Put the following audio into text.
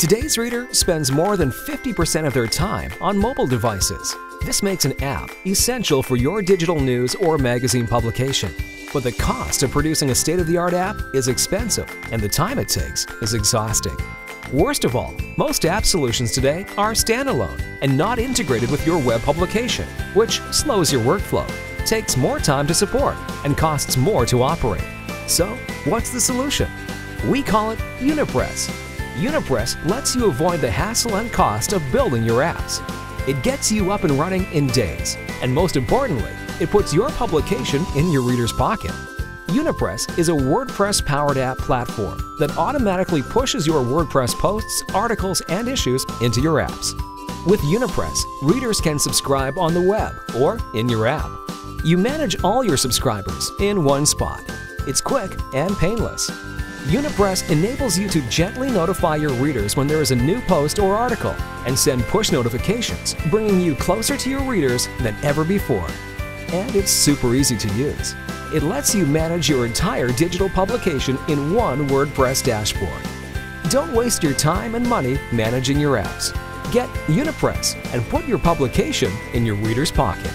Today's reader spends more than 50% of their time on mobile devices. This makes an app essential for your digital news or magazine publication. But the cost of producing a state-of-the-art app is expensive and the time it takes is exhausting. Worst of all, most app solutions today are standalone and not integrated with your web publication, which slows your workflow, takes more time to support, and costs more to operate. So, what's the solution? We call it Unipress. Unipress lets you avoid the hassle and cost of building your apps. It gets you up and running in days, and most importantly, it puts your publication in your reader's pocket. Unipress is a WordPress-powered app platform that automatically pushes your WordPress posts, articles, and issues into your apps. With Unipress, readers can subscribe on the web or in your app. You manage all your subscribers in one spot. It's quick and painless. Unipress enables you to gently notify your readers when there is a new post or article and send push notifications, bringing you closer to your readers than ever before. And it's super easy to use. It lets you manage your entire digital publication in one WordPress dashboard. Don't waste your time and money managing your apps. Get Unipress and put your publication in your reader's pocket.